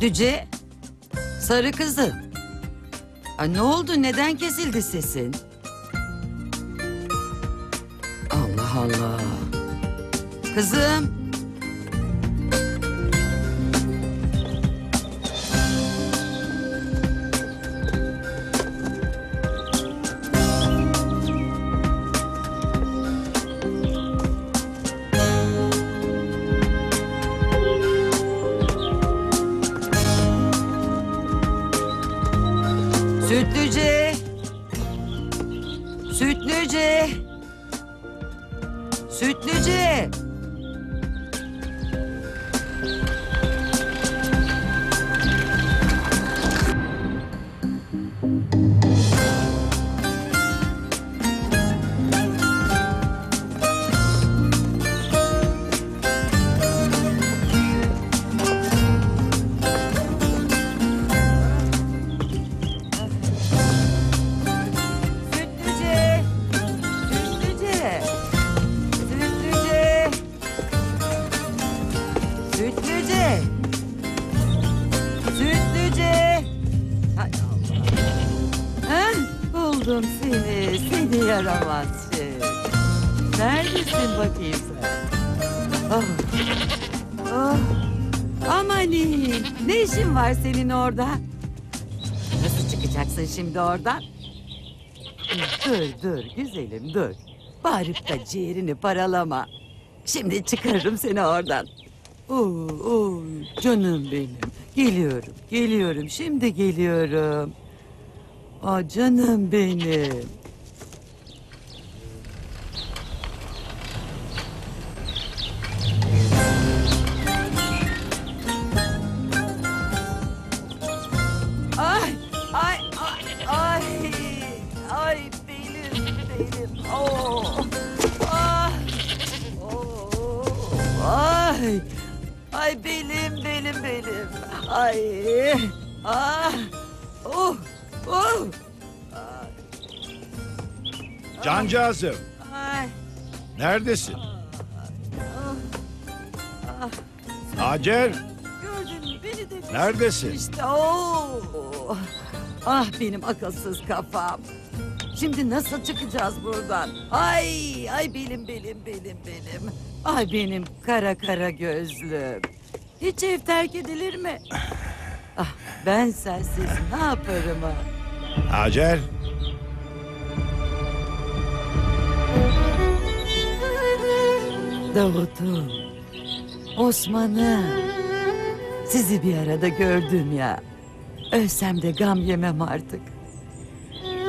Sütlüce. Sarı kızım. Aa, ne oldu? Neden kesildi sesin? Allah Allah. Kızım. Buldum seni. Seni yaramaz şey. Neredesin bakayım sen? Oh. Oh. Amanin. Ne işin var senin orada? Nasıl çıkacaksın şimdi oradan? Dur dur güzelim dur. Bağırıp da ciğerini paralama. Şimdi çıkarırım seni oradan. Oo, oo, canım benim. Geliyorum, geliyorum. Şimdi geliyorum. Aa, canım benim. Ay, ay, ay, ay, ay benim, benim. Oh, ah, oh, ay, ay benim, benim, benim. Ay, ah, oh, oh, Cancağızım, ay, neredesin? Hacer, Gördün mü beni de Neredesin? İşte oh. Ah benim akılsız kafam. Şimdi nasıl çıkacağız buradan? Ay ay benim benim benim benim. Ay benim kara kara gözlüm. Hiç ev terk edilir mi? Ah ben sensiz ne yaparım ha? Hacer, Davut'um, Osman'ım. Sizi bir arada gördüm ya. Ölsem de gam yemem artık.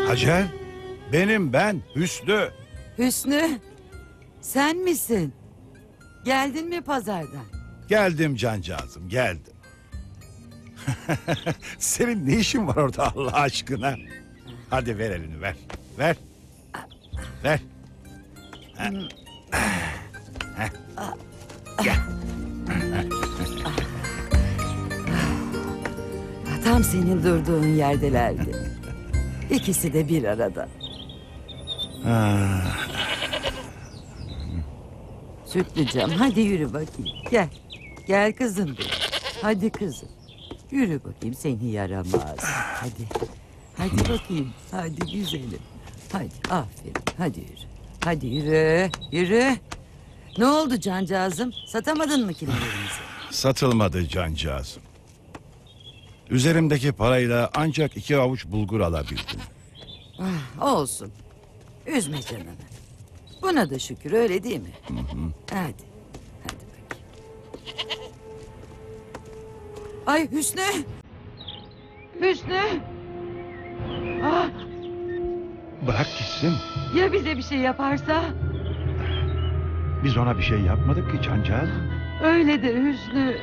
Hacer, benim ben Hüsnü. Hüsnü, sen misin? Geldin mi pazardan? Geldim cancağızım, geldim. Senin ne işin var orada Allah aşkına? Hadi ver elini ver, ver. Ver. Ha. Gel. Tam senin durduğun yerdelerdi. İkisi de bir arada. Ah, Sütlücem hadi yürü bakayım. Gel. Gel kızım benim. Hadi kızım. Yürü bakayım seni yaramaz. Hadi. Hadi bakayım. Hadi güzelim. Hadi aferin. Hadi yürü. Hadi yürü. Yürü. Ne oldu cancağızım? Satamadın mı kilimlerimizi? Satılmadı cancağızım. Üzerimdeki parayla ancak iki avuç bulgur alabildim. Ah, olsun. Üzme canını. Buna da şükür öyle değil mi? Hadi. Hadi Ay Hüsnü. Hüsnü. Ah, Bırak gitsin. ya bize bir şey yaparsa? Biz ona bir şey yapmadık ki cancağız. Öyledir Hüsnü.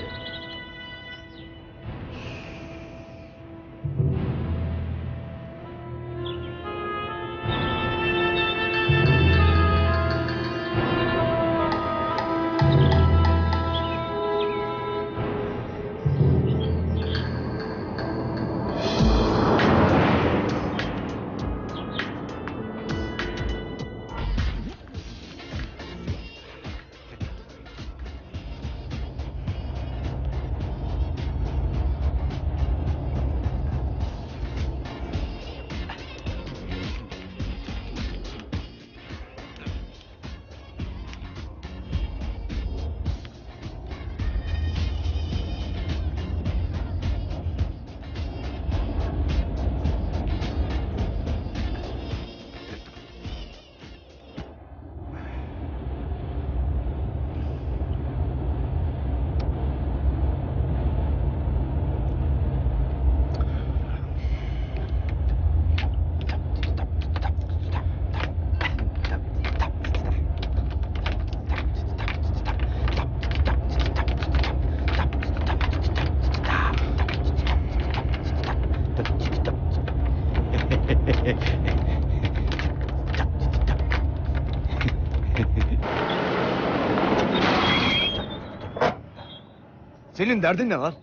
Senin derdin ne lan?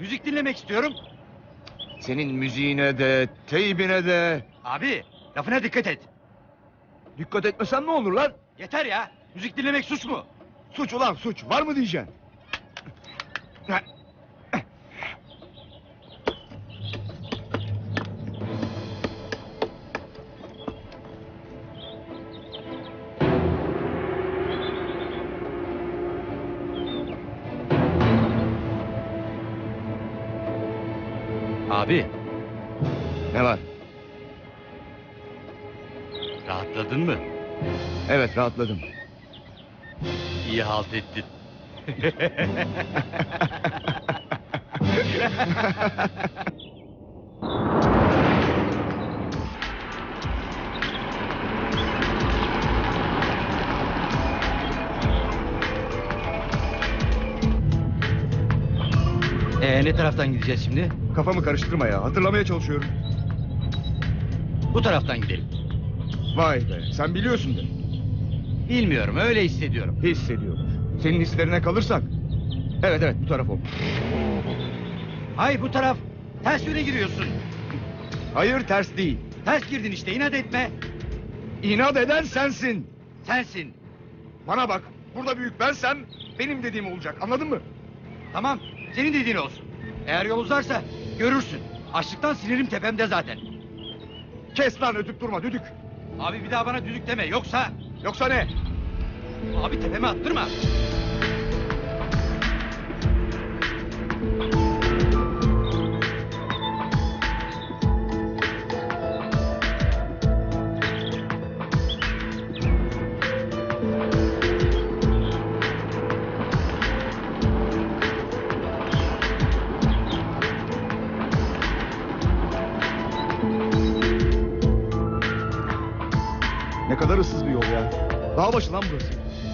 Müzik dinlemek istiyorum. Senin müziğine de, teybine de. Abi lafına dikkat et. Dikkat etmesen ne olur lan? Yeter ya. Müzik dinlemek suç mu? Suç ulan suç. Var mı diyeceksin? Evet rahatladım. İyi halt ettin. Ee, ne taraftan gideceğiz şimdi? Kafamı karıştırma ya. Hatırlamaya çalışıyorum. Bu taraftan gidelim. Vay be sen biliyorsun de. Bilmiyorum öyle hissediyorum. Hissediyorum. Senin hislerine kalırsak. Evet evet bu taraf oldu. Hayır bu taraf. Ters yöne giriyorsun. Hayır ters değil. Ters girdin işte inat etme. İnat eden sensin. Sensin. Bana bak. Burada büyük bensem benim dediğim olacak. Anladın mı? Tamam senin dediğin olsun. Eğer yol uzarsa görürsün. Açlıktan sinirim tepemde zaten. Kes lan ötüp durma düdük. Abi bir daha bana düdük deme yoksa... Yoksa ne? Abi tepeme attırma.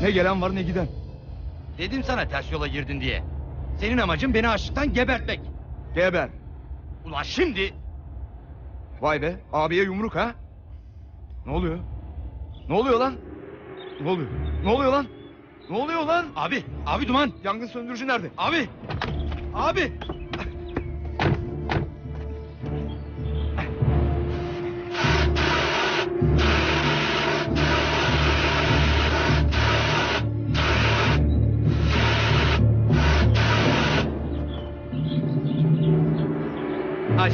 Ne gelen var ne giden. Dedim sana ters yola girdin diye. Senin amacın beni açlıktan gebertmek. Geber. Ulan şimdi... Vay be abiye yumruk ha. Ne oluyor? Ne oluyor lan? Ne oluyor? Ne oluyor lan? Ne oluyor lan? Abi, abi duman. Yangın söndürücü nerede? Abi, abi.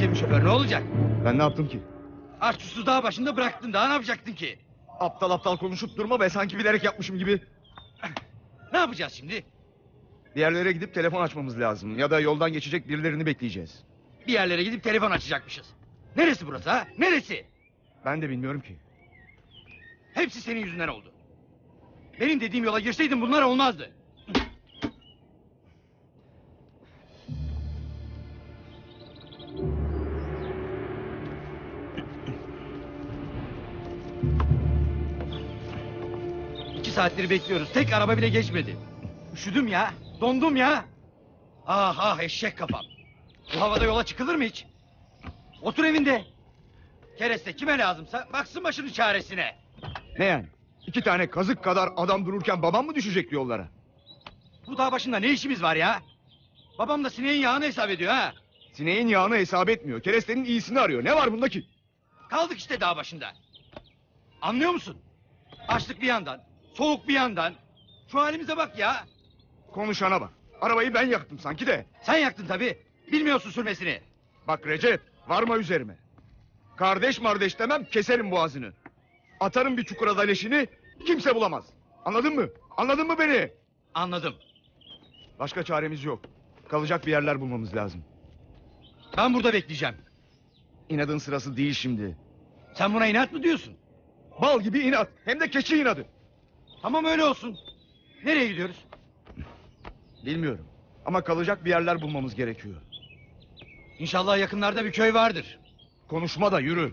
Acemi şoför ne olacak? Ben ne yaptım ki? Aç susuz dağ başında bıraktın daha ne yapacaktın ki? Aptal aptal konuşup durma be sanki bilerek yapmışım gibi. Ne yapacağız şimdi? Bir yerlere gidip telefon açmamız lazım. Ya da yoldan geçecek birilerini bekleyeceğiz. Bir yerlere gidip telefon açacakmışız. Neresi burası ha? Neresi? Ben de bilmiyorum ki. Hepsi senin yüzünden oldu. Benim dediğim yola girseydin bunlar olmazdı. İki saattir bekliyoruz. Tek araba bile geçmedi. Üşüdüm ya. Dondum ya. Ah ah eşek kafam. Bu havada yola çıkılır mı hiç? Otur evinde. Kereste kime lazımsa baksın başının çaresine. Ne yani? İki tane kazık kadar adam dururken babam mı düşecek yollara? Bu dağ başında ne işimiz var ya? Babam da sineğin yağını hesap ediyor ha. Sineğin yağını hesap etmiyor. Kerestenin iyisini arıyor. Ne var bunda ki? Kaldık işte dağ başında. Anlıyor musun? Açlık bir yandan, soğuk bir yandan. Şu halimize bak ya. Konuşana bak. Arabayı ben yaktım sanki de. Sen yaktın tabii. Bilmiyorsun sürmesini. Bak Recep varma üzerime. Kardeş mardeş demem keserim boğazını. Atarım bir çukura da leşini kimse bulamaz. Anladın mı? Anladın mı beni? Anladım. Başka çaremiz yok. Kalacak bir yerler bulmamız lazım. Ben burada bekleyeceğim. İnadın sırası değil şimdi. Sen buna inat mı diyorsun? Bal gibi inat. Hem de keçi inadı. Tamam öyle olsun. Nereye gidiyoruz? Bilmiyorum. Ama kalacak bir yerler bulmamız gerekiyor. İnşallah yakınlarda bir köy vardır. Konuşma da yürü.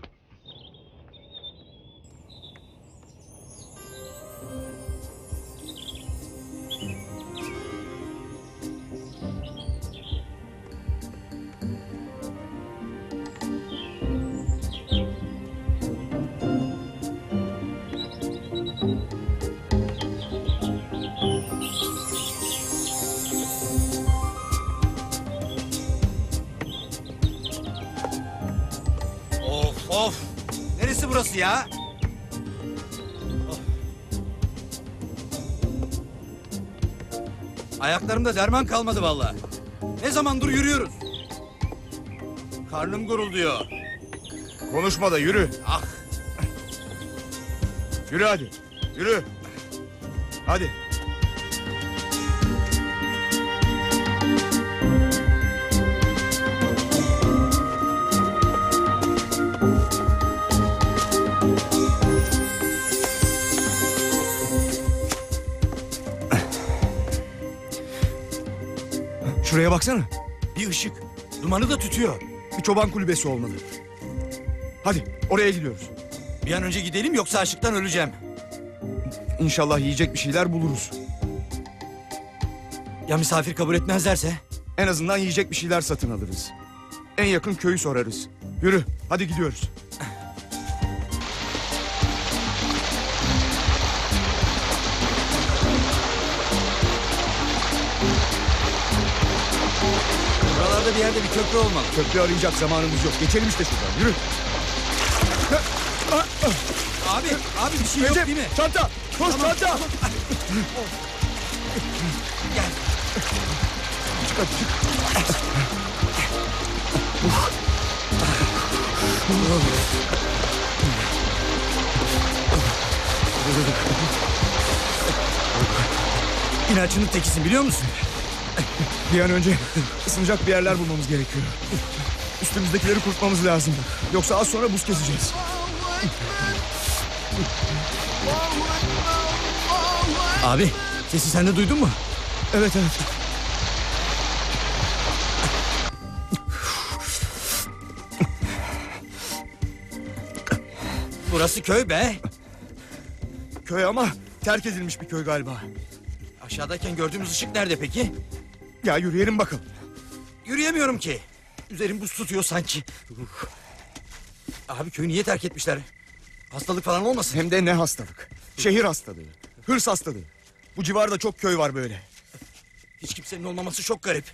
Burası ya? Oh. Ayaklarımda derman kalmadı vallahi. Ne zamandır yürüyoruz. Karnım gurulduyor. Konuşma da yürü. Ah Yürü hadi. Yürü. Hadi. Şuraya baksana. bir ışık. Dumanı da tütüyor. Bir çoban kulübesi olmalı. Hadi oraya gidiyoruz. Bir an önce gidelim yoksa açlıktan öleceğim. İnşallah yiyecek bir şeyler buluruz. Ya misafir kabul etmezlerse? En azından yiyecek bir şeyler satın alırız. En yakın köyü sorarız. Yürü, hadi gidiyoruz. Buralarda bir köprü olmalı. Köprü arayacak zamanımız yok. Geçelim işte şuradan. Yürü. Abi, abi bir şey yok Recep, değil mi? çanta. Koş çanta. Gel. Çık hadi çık. İnatçının tekisin biliyor musun? Bir an önce ısınacak bir yerler bulmamız gerekiyor. Üstümüzdekileri kurutmamız lazım. Yoksa az sonra buz keseceğiz. Abi, sesi sen de duydun mu? Evet evet. Burası köy be. Köy ama terk edilmiş bir köy galiba. Aşağıdayken gördüğümüz ışık nerede peki? Ya yürüyelim bakalım. Yürüyemiyorum ki. Üzerim buz tutuyor sanki. Uf. Abi köyü niye terk etmişler? Hastalık falan olmasın? Hem de ne hastalık. Şehir hastalığı. Hırs hastalığı. Bu civarda çok köy var böyle. Hiç kimsenin olmaması çok garip.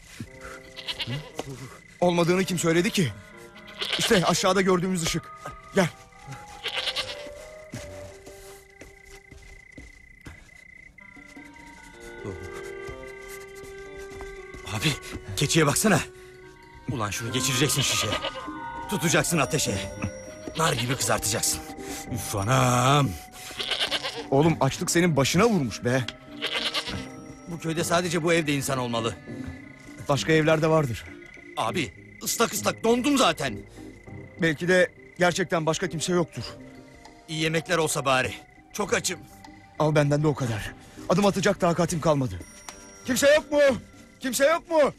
Olmadığını kim söyledi ki? İşte aşağıda gördüğümüz ışık. Gel. Abi keçiye baksana. Ulan şunu geçireceksin şişe. Tutacaksın ateşe. Nar gibi kızartacaksın. Üf anam. Oğlum açlık senin başına vurmuş be. Bu köyde sadece bu evde insan olmalı. Başka evlerde vardır. Abi ıslak ıslak dondum zaten. Belki de gerçekten başka kimse yoktur. İyi yemekler olsa bari. Çok açım. Al benden de o kadar. Adım atacak takatim kalmadı. Kimse yok mu? Kimse yok mu?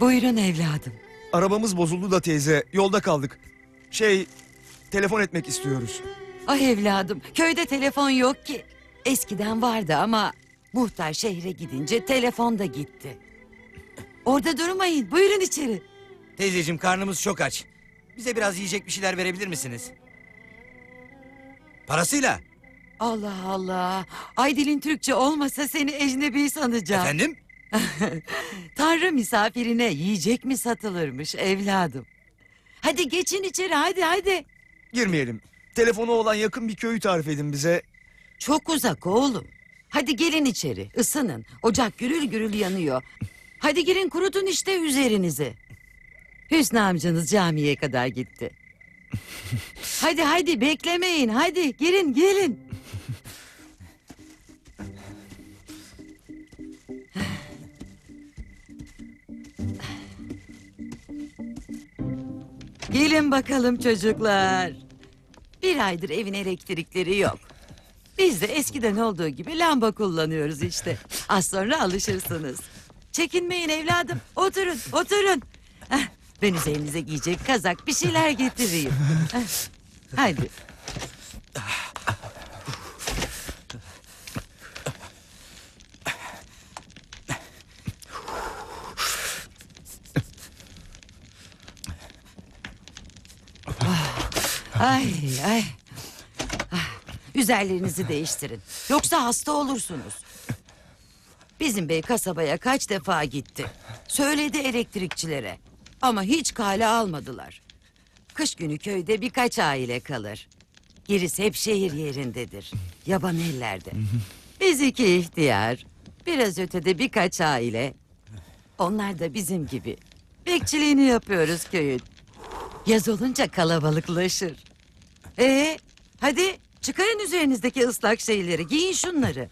Buyurun evladım. Arabamız bozuldu da teyze. Yolda kaldık. Şey, telefon etmek istiyoruz. Ay evladım köyde telefon yok ki. Eskiden vardı ama muhtar şehre gidince telefon da gitti. Orada durmayın buyurun içeri. Teyzeciğim karnımız çok aç. Bize biraz yiyecek bir şeyler verebilir misiniz? Parasıyla. Allah Allah. Aydil'in Türkçe olmasa seni ecnebi sanacağım. Efendim? Tanrı misafirine yiyecek mi satılırmış evladım? Hadi geçin içeri hadi hadi. Girmeyelim. Telefonu olan yakın bir köyü tarif edin bize. Çok uzak oğlum. Hadi gelin içeri ısının. Ocak gürül gürül yanıyor. Hadi girin kurutun işte üzerinizi. Hüsnü amcanız camiye kadar gitti. hadi hadi beklemeyin hadi girin gelin. Gelin bakalım çocuklar. Bir aydır evin elektrikleri yok. Biz de eskiden olduğu gibi lamba kullanıyoruz işte. Az sonra alışırsınız. Çekinmeyin evladım. Oturun, oturun. Heh, Ben üzerinize giyecek kazak bir şeyler getireyim. Heh, Hadi. Ah, Ay ay. Ah. Üzerlerinizi değiştirin. Yoksa hasta olursunuz. Bizim bey kasabaya kaç defa gitti. Söyledi elektrikçilere. Ama hiç kale almadılar. Kış günü köyde birkaç aile kalır. Gerisi hep şehir yerindedir. Yaban ellerde. Biz iki ihtiyar. Biraz ötede birkaç aile. Onlar da bizim gibi. Bekçiliğini yapıyoruz köyün. Yaz olunca kalabalıklaşır. Ee, hadi çıkarın üzerinizdeki ıslak şeyleri, giyin şunları.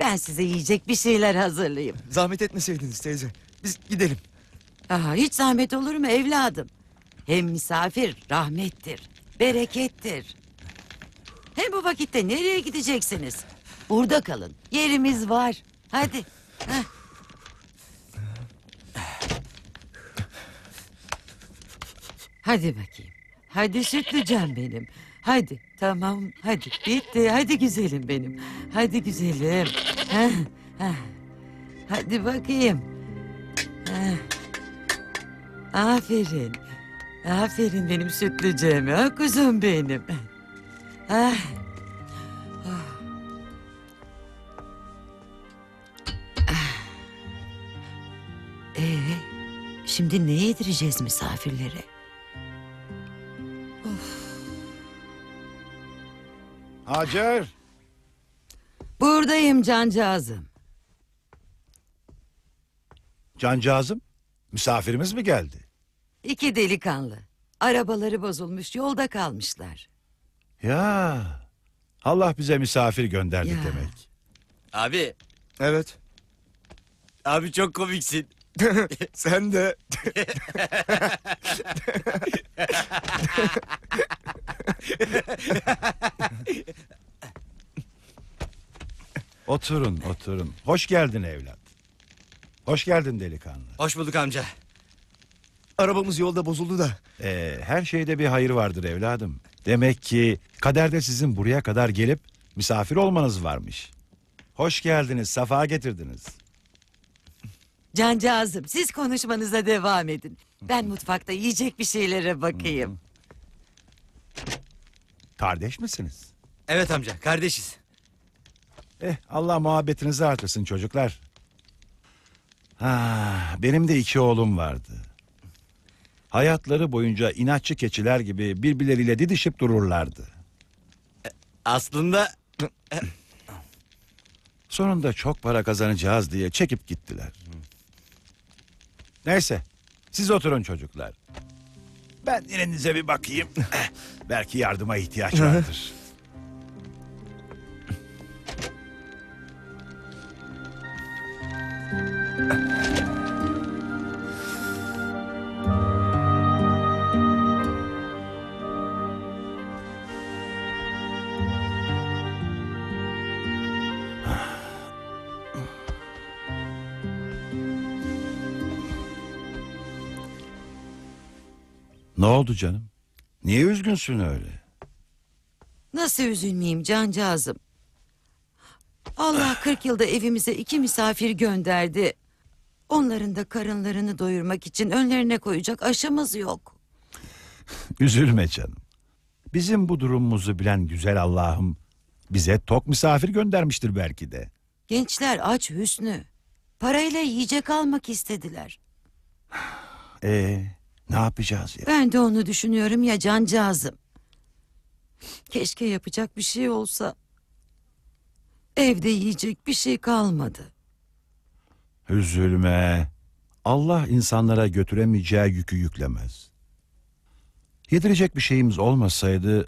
Ben size yiyecek bir şeyler hazırlayayım. Zahmet etmeseydiniz teyze. Biz gidelim. Aha, hiç zahmet olur mu evladım? Hem misafir rahmettir, berekettir. Hem bu vakitte nereye gideceksiniz? Burada kalın, yerimiz var. Hadi. heh. Hadi bakayım. Hadi sütlücem benim. Hadi tamam hadi bitti. Hadi güzelim benim. Hadi güzelim. Heh, heh. Hadi bakayım. Heh. Aferin. Aferin benim sütlücem. Ha, kuzum benim. Ah. Ah. Ah. Ee, şimdi ne yedireceğiz misafirlere? Hacer. Buradayım cancağızım. Cancağızım. Misafirimiz mi geldi? İki delikanlı. Arabaları bozulmuş, yolda kalmışlar. Ya. Allah bize misafir gönderdi Ya. demek. Abi, Evet. abi çok komiksin. Sen de. Oturun, oturun. Hoş geldin evlat. Hoş geldin delikanlı. Hoş bulduk amca. Arabamız yolda bozuldu da. Ee, her şeyde bir hayır vardır evladım. Demek ki kaderde sizin buraya kadar gelip misafir olmanız varmış. Hoş geldiniz, safa getirdiniz. Cancağızım siz konuşmanıza devam edin. Ben mutfakta yiyecek bir şeylere bakayım. Kardeş misiniz? Evet amca, kardeşiz. Eh Allah muhabbetinizi artırsın çocuklar. Ha, benim de iki oğlum vardı. Hayatları boyunca inatçı keçiler gibi birbirleriyle didişip dururlardı. Aslında Sonunda çok para kazanacağız diye çekip gittiler. Neyse siz oturun çocuklar. Ben elinize bir bakayım. Belki yardıma ihtiyaç vardır. Ne oldu canım? Niye üzgünsün öyle? Nasıl üzülmeyeyim cancağızım? Allah 40 yılda evimize iki misafir gönderdi. Onların da karınlarını doyurmak için önlerine koyacak aşımız yok. Üzülme canım. Bizim bu durumumuzu bilen güzel Allah'ım bize tok misafir göndermiştir belki de. Gençler aç Hüsnü. Parayla yiyecek almak istediler. Ee, ne yapacağız ya? Ben de onu düşünüyorum ya cancağızım. Keşke yapacak bir şey olsa. Evde yiyecek bir şey kalmadı. Üzülme. Allah insanlara götüremeyeceği yükü yüklemez. Yedirecek bir şeyimiz olmasaydı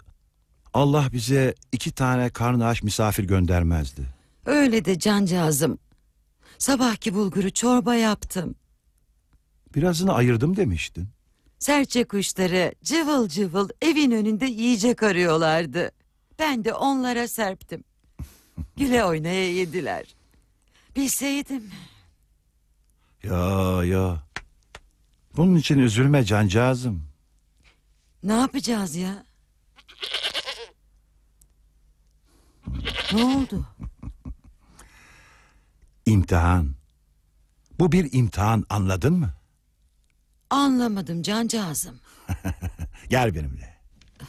Allah bize iki tane karnı aç misafir göndermezdi. Öyle de cancağızım. Sabahki bulguru çorba yaptım. Birazını ayırdım demiştin. Serçe kuşları cıvıl cıvıl evin önünde yiyecek arıyorlardı. Ben de onlara serptim. Güle oynaya yediler. Bilseydim. Ya ya. Bunun için üzülme cancağızım. Ne yapacağız ya? Ne oldu? İmtihan. Bu bir imtihan anladın mı? Anlamadım cancağızım. Gel benimle.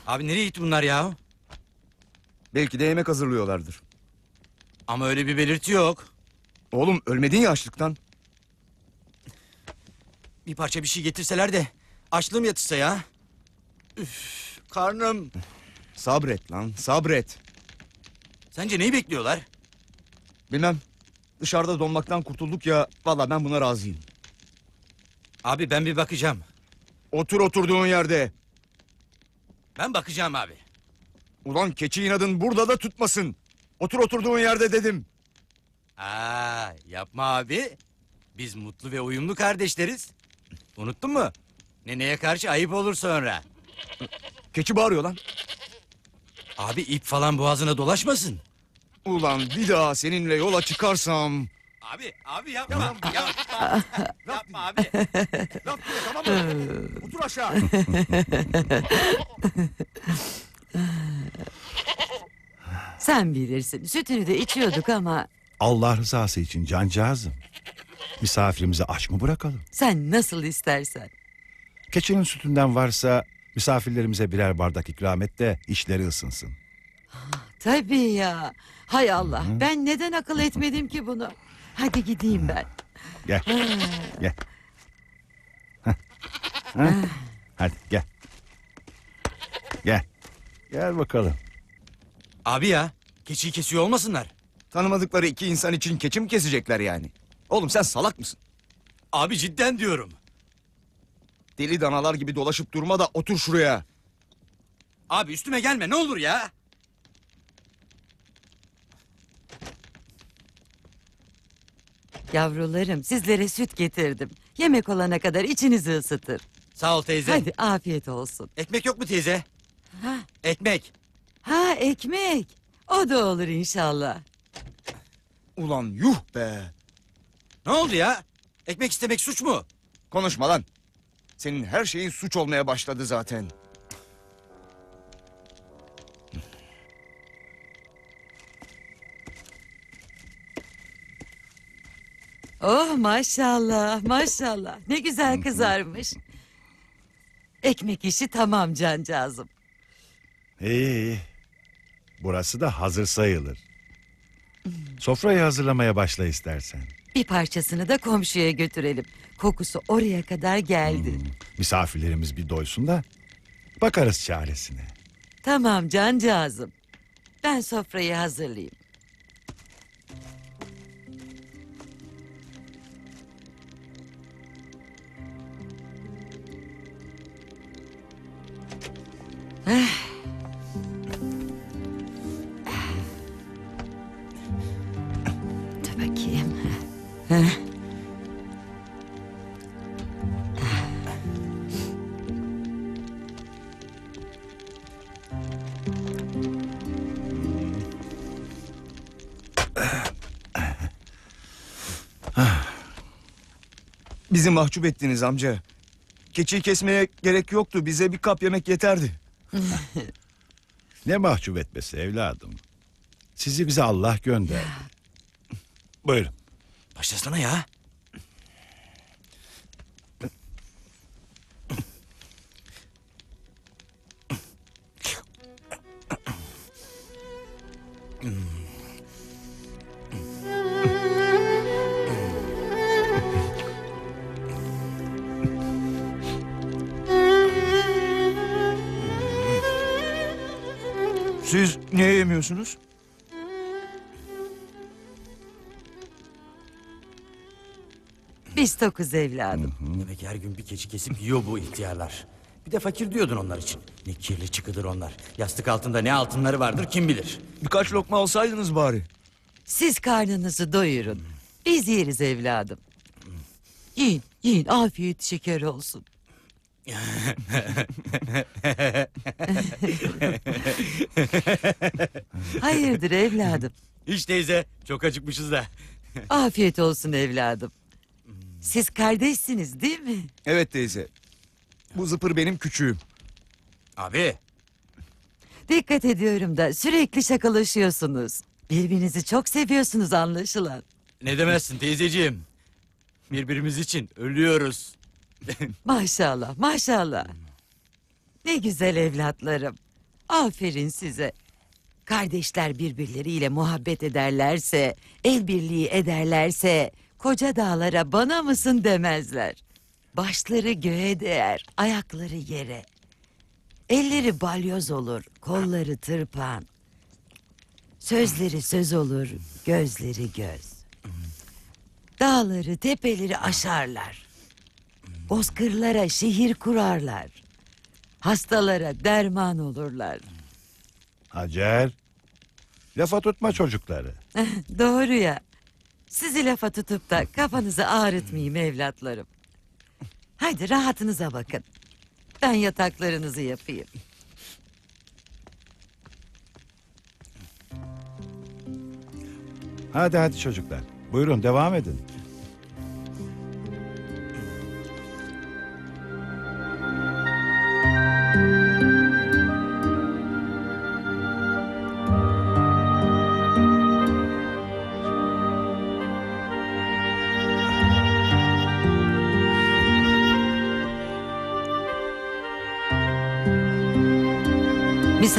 abi nereye gitti bunlar ya? Belki de yemek hazırlıyorlardır. Ama öyle bir belirti yok. Oğlum ölmedin ya açlıktan. Bir parça bir şey getirseler de açlığım yatışsa ya. Üf, karnım. Sabret lan sabret. Sence neyi bekliyorlar? Bilmem. Dışarıda donmaktan kurtulduk ya. Valla ben buna razıyım. Abi ben bir bakacağım. Otur oturduğun yerde. Ben bakacağım abi. Ulan keçi inadın burada da tutmasın. Otur oturduğun yerde dedim. Aa, yapma abi. Biz mutlu ve uyumlu kardeşleriz. Unuttun mu? Neneye karşı ayıp olur sonra. Keçi bağırıyor lan. Abi ip falan boğazına dolaşmasın. Ulan bir daha seninle yola çıkarsam. Abi, abi yapma. yapma. yapma abi. Laf diyor tamam mı? Otur aşağı. Sen bilirsin. Sütünü de içiyorduk ama Allah rızası için cancağızım. Misafirimizi aç mı bırakalım? sen nasıl istersen. Keçinin sütünden varsa misafirlerimize birer bardak ikram et de içleri ısınsın. Tabii ya. Hay Allah. Ben neden akıl etmedim ki bunu? Hadi gideyim ben. Gel. gel. Hadi gel. Gel. Gel bakalım. Abi ya, keçiyi kesiyor olmasınlar. Tanımadıkları iki insan için keçi mi kesecekler yani? Oğlum sen salak mısın? Abi cidden diyorum. Deli danalar gibi dolaşıp durma da otur şuraya. Abi üstüme gelme ne olur ya. Yavrularım sizlere süt getirdim. Yemek olana kadar içinizi ısıtır. Sağ ol teyze. Hadi afiyet olsun. Ekmek yok mu teyze? Ha, Ekmek. ha ekmek. O da olur inşallah. Ulan yuh be. Ne oldu ya? Ekmek istemek suç mu? Konuşma lan. Senin her şeyin suç olmaya başladı zaten. Oh maşallah maşallah. Ne güzel kızarmış. Ekmek işi tamam cancağızım. İyi iyi. Burası da hazır sayılır. Sofrayı hazırlamaya başla istersen. Bir parçasını da komşuya götürelim. Kokusu oraya kadar geldi. Misafirlerimiz bir doysun da bakarız çaresine. Tamam cancağızım. Ben sofrayı hazırlayayım. Dur bakayım. Bizi mahcup ettiniz amca. Keçiyi kesmeye gerek yoktu. Bize bir kap yemek yeterdi. Ne mahcup etmesi evladım. Sizi bize Allah gönderdi. Buyurun. Başlasana ya. Niye yemiyorsunuz? Biz tokuz evladım. Demek her gün bir keçi kesip yiyor bu ihtiyarlar. Bir de fakir diyordun onlar için. Ne kirli çıkıdır onlar. Yastık altında ne altınları vardır kim bilir. Birkaç lokma alsaydınız bari. Siz karnınızı doyurun. Biz yeriz evladım. Yiyin, yiyin. Afiyet şeker olsun. Hayırdır evladım? Hiç teyze çok acıkmışız da. Afiyet olsun evladım. Siz kardeşsiniz değil mi? Evet teyze. Bu zıpır benim küçüğüm. Abi Dikkat ediyorum da sürekli şakalaşıyorsunuz. Birbirinizi çok seviyorsunuz anlaşılan. ne demezsin teyzeciğim. Birbirimiz için ölüyoruz. Maşallah, maşallah. Ne güzel evlatlarım. Aferin size. Kardeşler birbirleriyle muhabbet ederlerse, el birliği ederlerse, koca dağlara bana mısın demezler. Başları göğe değer, ayakları yere. Elleri balyoz olur, kolları tırpan. Sözleri söz olur, gözleri göz. Dağları, tepeleri aşarlar. Bozkırlara şehir kurarlar. Hastalara derman olurlar. Hacer. Lafa tutma çocukları. Doğru ya. Sizi lafa tutup da kafanızı ağrıtmayayım evlatlarım. Haydi rahatınıza bakın. Ben yataklarınızı yapayım. Hadi hadi çocuklar. Buyurun devam edin.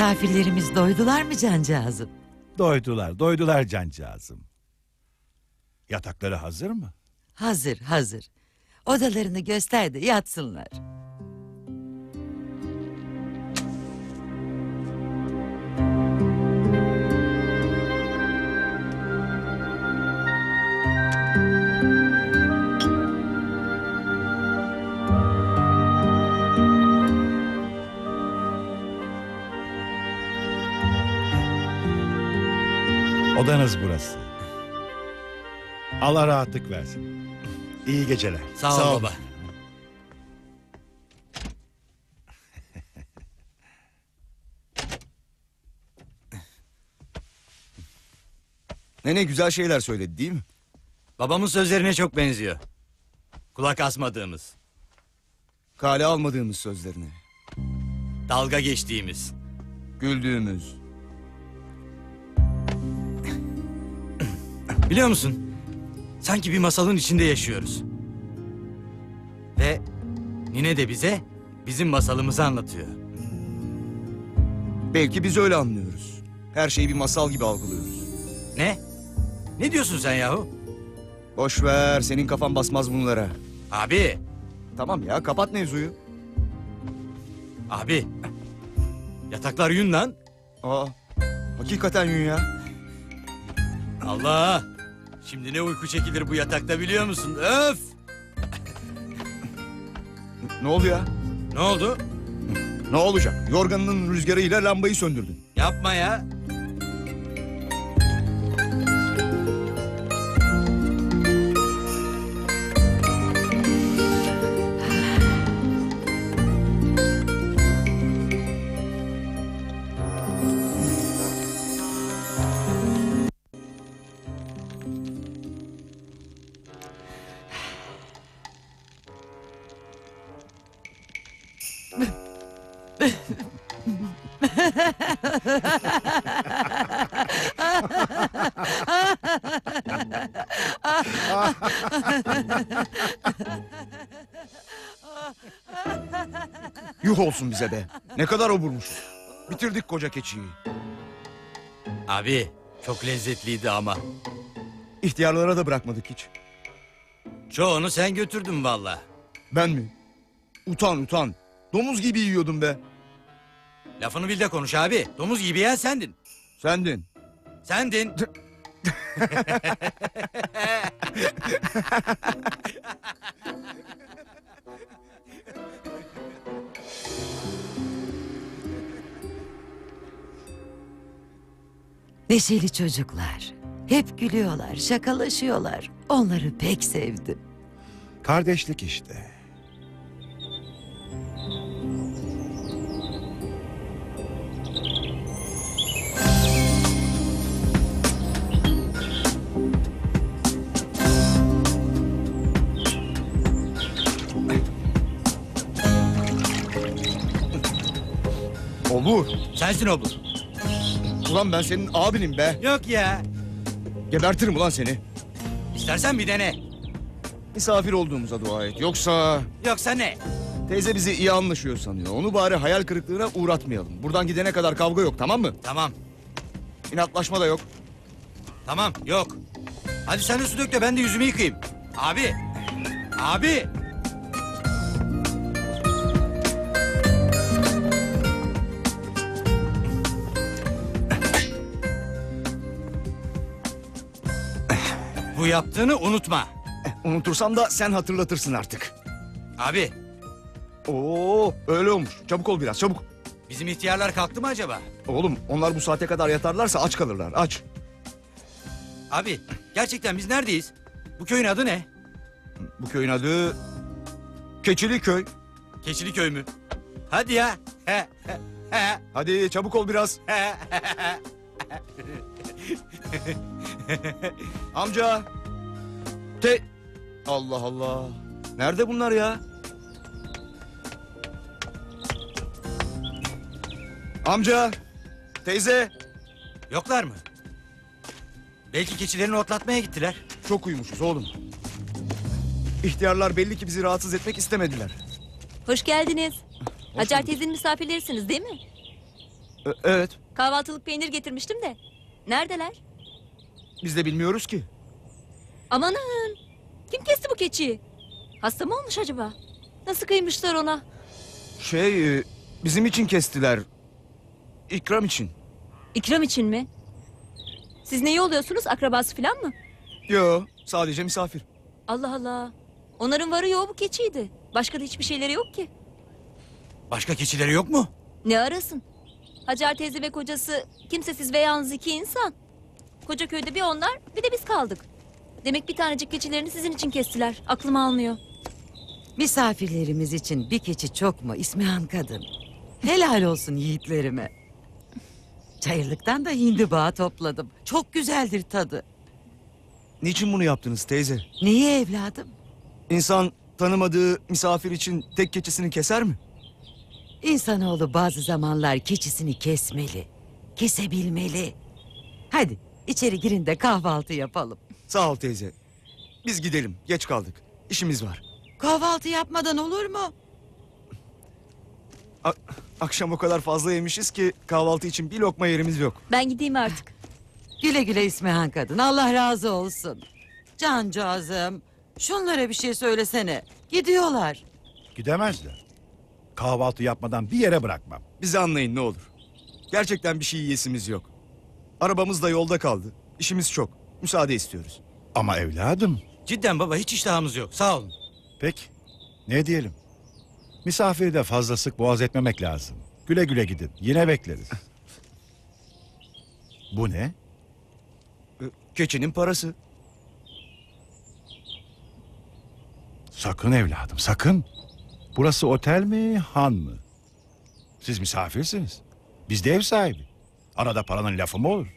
Misafirlerimiz doydular mı cancağızım? Doydular, doydular cancağızım. Yatakları hazır mı? Hazır hazır. Odalarını göster de yatsınlar. Odanız burası. Allah rahatlık versin. İyi geceler. Sağ ol Sağ ol. baba. Nene güzel şeyler söyledi değil mi? Babamın sözlerine çok benziyor. Kulak asmadığımız, Kale almadığımız sözlerine. dalga geçtiğimiz. Güldüğümüz. Biliyor musun? Sanki bir masalın içinde yaşıyoruz. Ve Nine de bize bizim masalımızı anlatıyor. Belki biz öyle anlıyoruz. Her şeyi bir masal gibi algılıyoruz. Ne? Ne diyorsun sen yahu? Boş ver senin kafan basmaz bunlara. Abi, Tamam ya kapat mevzuyu. abi. Yataklar yün lan. Aa, hakikaten yün ya. Allah! Şimdi ne uyku çekilir bu yatakta biliyor musun? Öf! Ne oluyor ya? Ne oldu? Ne olacak? Yorganının rüzgarıyla lambayı söndürdün. Yapma ya. Olsun bize be. Ne kadar oburmuşuz. Bitirdik koca keçiyi. Abi, çok lezzetliydi ama. İhtiyarlara da bırakmadık hiç. Çoğunu sen götürdün valla. Ben mi? Utan utan. Domuz gibi yiyordum be. Lafını bil de konuş abi. Domuz gibi yiyen sendin. Sendin. Sendin. Neşeli çocuklar. Hep gülüyorlar, şakalaşıyorlar. Onları pek sevdim. Kardeşlik işte. Obur. Sensin obur. Ulan ben senin abinim be. Yok ya. Gebertirim ulan seni. İstersen bir dene. Misafir olduğumuza dua et. Yoksa Yoksa ne? teyze bizi iyi anlaşıyor sanıyor. Onu bari hayal kırıklığına uğratmayalım. Buradan gidene kadar kavga yok tamam mı? Tamam. İnatlaşma da yok. Tamam yok. Hadi sen de su dök de ben de yüzümü yıkayayım. Abi. Abi. Bu yaptığını unutma. Unutursam da sen hatırlatırsın artık. Abi Oo öyle olmuş. Çabuk ol biraz çabuk. bizim ihtiyarlar kalktı mı acaba? Oğlum onlar bu saate kadar yatarlarsa aç kalırlar aç. Abi gerçekten biz neredeyiz? Bu köyün adı ne? Bu köyün adı Keçili Köy. Keçili köy mü? Hadi ya. Hadi çabuk ol biraz. Amca. Te... Allah Allah. Nerede bunlar ya? Amca. Teyze. Yoklar mı? Belki keçilerini otlatmaya gittiler. Çok uyumuşuz oğlum. İhtiyarlar belli ki bizi rahatsız etmek istemediler. Hoş geldiniz. Hacer teyzenin misafirlerisiniz değil mi? E- evet. Kahvaltılık peynir getirmiştim de. Neredeler? Biz de bilmiyoruz ki. Amanın. Kim kesti bu keçiyi? Hasta mı olmuş acaba? Nasıl kıymışlar ona? Şey e, bizim için kestiler. İkram için. İkram için mi? Siz neyi oluyorsunuz? Akrabası falan mı? Yo sadece misafir. Allah Allah. Onların varı yoğu bu keçiydi. Başka da hiçbir şeyleri yok ki. Başka keçileri yok mu? Ne arasın? Hacer teyze ve kocası kimsesiz ve yalnız iki insan. Koca köyde bir onlar bir de biz kaldık. Demek bir tanecik keçilerini sizin için kestiler. Aklım almıyor. Misafirlerimiz için bir keçi çok mu İsmihan kadın? Helal olsun yiğitlerime. Çayırlıktan da hindiba topladım. Çok güzeldir tadı. Niçin bunu yaptınız teyze? Niye evladım? İnsan tanımadığı misafir için tek keçisini keser mi? İnsanoğlu bazı zamanlar keçisini kesmeli. Kesebilmeli. Hadi içeri girin de kahvaltı yapalım. Sağ ol teyze. Biz gidelim. Geç kaldık. İşimiz var. Kahvaltı yapmadan olur mu? A- akşam o kadar fazla yemişiz ki kahvaltı için bir lokma yerimiz yok. Ben gideyim artık. Güle güle İsmihan kadın. Allah razı olsun. Cancağızım. Şunlara bir şey söylesene. Gidiyorlar. Gidemezler. Kahvaltı yapmadan bir yere bırakmam. Bizi anlayın ne olur. Gerçekten bir şey yiyesimiz yok. Arabamız da yolda kaldı. İşimiz çok. Müsaade istiyoruz. Ama evladım. Cidden baba hiç iştahımız yok. Sağ olun. Peki. Ne diyelim? Misafiri de fazla sık boğaz etmemek lazım. Güle güle gidin. Yine bekleriz. Bu ne? Ee, Keçinin parası. Sakın evladım sakın. Burası otel mi han mı? Siz misafirsiniz. Biz de ev sahibi. Arada paranın lafı mı olur?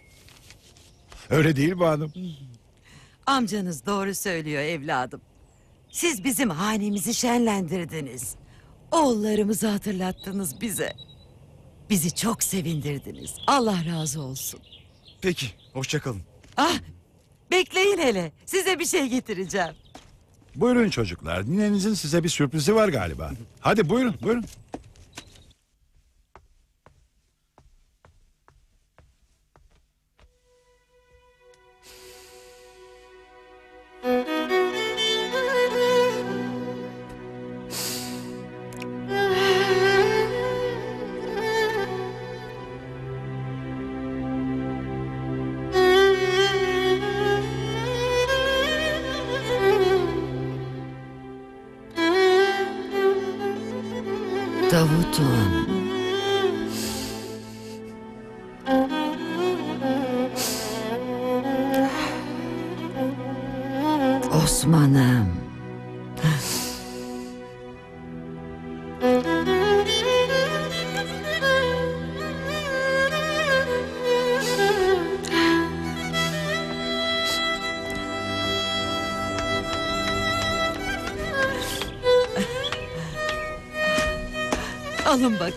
Öyle değil mi hanım? Amcanız doğru söylüyor evladım. Siz bizim hanemizi şenlendirdiniz. Oğullarımızı hatırlattınız bize. Bizi çok sevindirdiniz. Allah razı olsun. Peki. Hoşça kalın. Ah, bekleyin hele. Size bir şey getireceğim. Buyurun çocuklar. Ninenizin size bir sürprizi var galiba. Hadi buyurun buyurun.